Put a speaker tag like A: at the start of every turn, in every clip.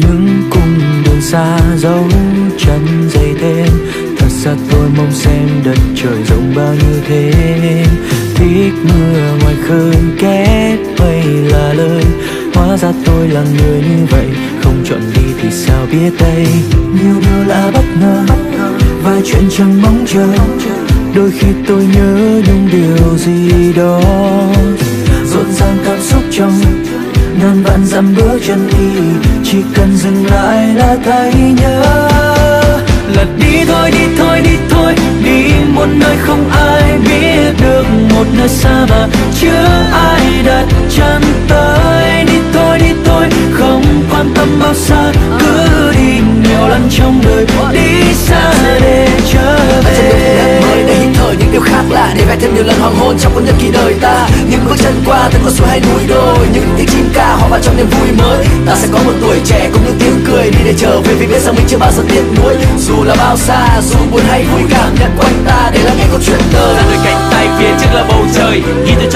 A: những cung đường xa dấu chân dày thêm. Thật ra tôi mong xem đất trời rộng bao nhiêu thế thích mưa ngoài khơi kết mây là lời. Hóa ra tôi là người như vậy, không chọn đi thì sao biết đây? Nhiều điều là bất ngờ vài chuyện chẳng mong chờ. Đôi khi tôi nhớ những điều gì đó. Rộn ràng cảm xúc trong ngàn vạn dặm bước chân đi, chỉ cần dừng lại là thấy nhớ. Là đi thôi đi thôi đi thôi, đi một nơi không ai biết được. Hồn trong
B: cuốn nhật ký đời ta. Những bước chân qua từng con suối hay núi đồi, những tiếng chim ca hòa vào trong niềm vui mới. Ta sẽ có một tuổi trẻ cùng những tiếng cười đi để trở về vì biết rằng mình chưa bao giờ tiếc nuối. Dù là bao xa, dù buồn hay vui, cảm nhận quanh ta để lắng nghe câu chuyện đời.
C: Ta đôi cánh tay phía trước là bầu trời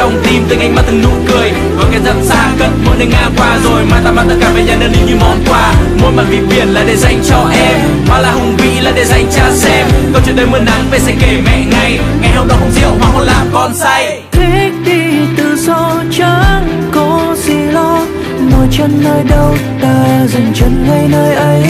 C: trong tim từng ánh mắt từng nụ cười. Và cái dặm xa cất mỗi nơi ngang qua rồi mai ta mang tất cả về nhà nơi đi như món quà. Mỗi màn vì biển là để dành cho em hoa là hùng vĩ là để dành cha xem. Câu chuyện đời mưa nắng về sẽ kể mẹ ngay ngày hôm đó không rượu mà không làm con say.
A: Thích đi tự do chẳng có gì lo? Ngồi chân nơi đâu, ta dừng chân ngay nơi ấy.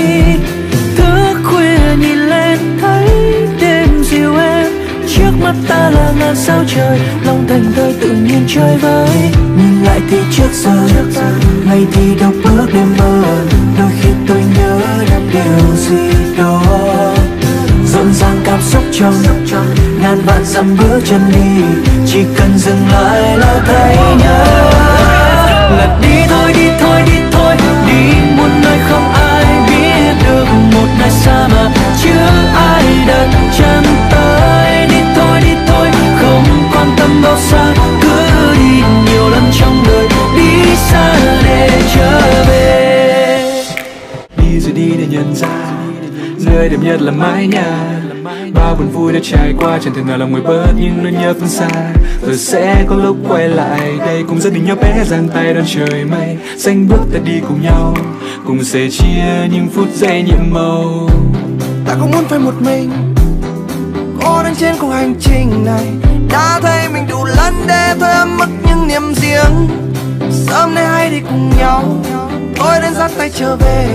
A: Mắt ta là ngàn sao trời lòng thành thơi tự nhiên chơi với nhìn lại thì trước giờ, ngày thì đọc bước đêm mơ, đôi khi tôi nhớ những điều gì đó. Rộn ràng cảm xúc trong ngàn vạn dặm bước chân đi, chỉ cần dừng lại là thấy nhớ.
D: Nhất là mái nhà. Bao buồn vui đã trải qua, chẳng thể nào là người bớt nhưng nỗi nhớ phương xa. Rồi sẽ có lúc quay lại, đây cùng gia đình nhỏ bé, giang tay đón trời mây. Xanh bước ta đi cùng nhau, cùng sẻ chia những phút giây nhiệm màu.
E: Ta không muốn phải một mình cô đang trên cuộc hành trình này. Đã thấy mình đủ lớn để thôi em mất những niềm riêng. Sớm nay hay đi cùng nhau tôi đến dắt tay trở về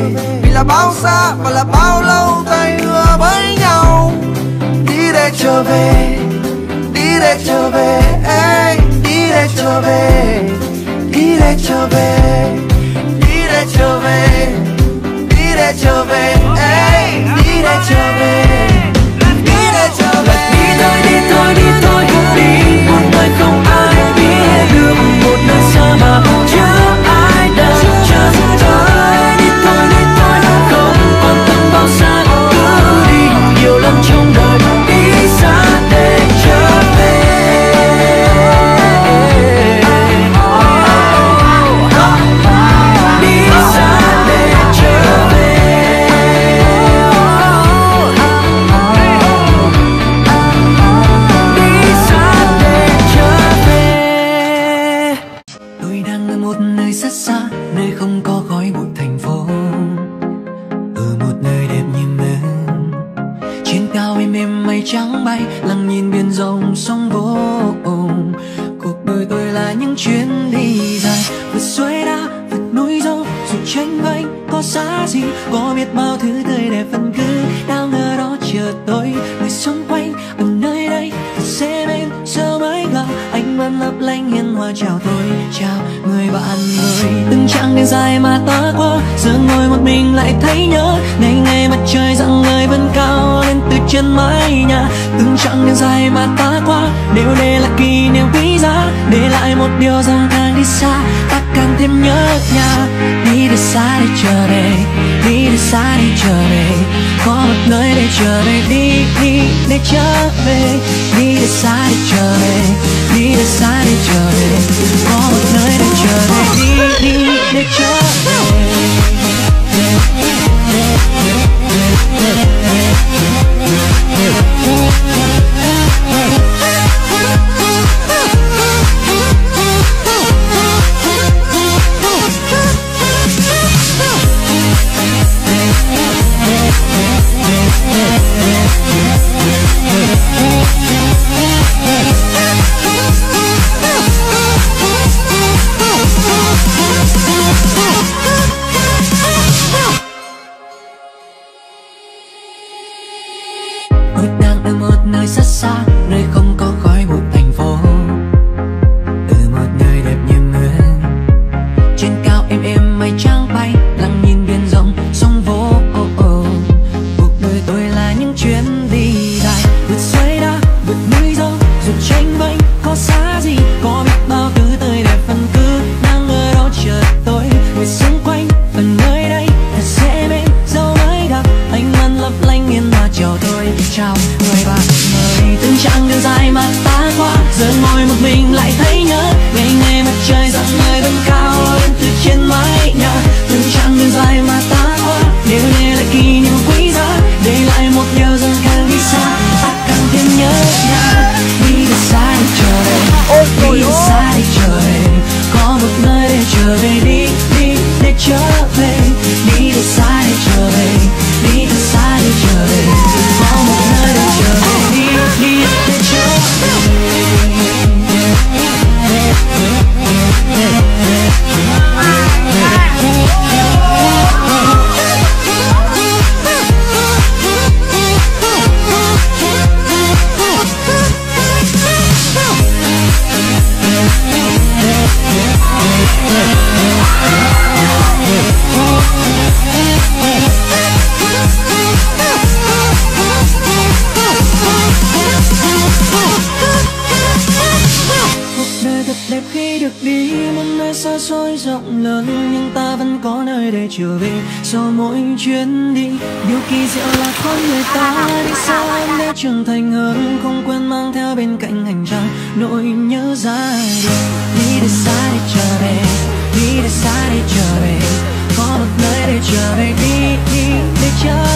E: vì là bao xa và là bao lâu tay hứa với nhau. Đi để trở về đi để trở về ê, đi để trở về đi để trở về.
A: Nơi rất xa, nơi không có khói bụi thành phố. Ở một nơi đẹp như mơ, trên cao êm êm mây trắng bay, lặng nhìn biển rộng sông vô cùng. Cuộc đời tôi là những chuyến đi dài, vượt suối đá, vượt núi dâu dù tranh vênh có xa gì, có biết bao thứ tươi đẹp vẫn cứ đang ở đó chờ tôi. Người xung quanh vẫn lấp lánh hiên hòa chào tôi, chào người bạn người từng chặng đường dài mà ta qua giờ ngồi một mình lại thấy nhớ. Ngày ngày mặt trời rằng người vẫn cao lên từ chân mái nhà. Từng chặng đường dài mà ta qua đều để lại kỷ niệm quý giá. Để lại một điều rằng càng đi xa, ta càng thêm nhớ nhà. Đi để xa để chờ đây đi để xa để chờ đây có một nơi để chờ đây đi đi, để trở về. Đi để xa để chờ đây xa để trở về có một nơi để trở về đi đi để cho mỗi chuyến đi điều kỳ diệu là con người ta đi xa để trưởng thành hơn không quên mang theo bên cạnh hành trang nỗi nhớ gia đình đi để xa để trở về đi để xa để trở về có một nơi để trở về đi đi để trở về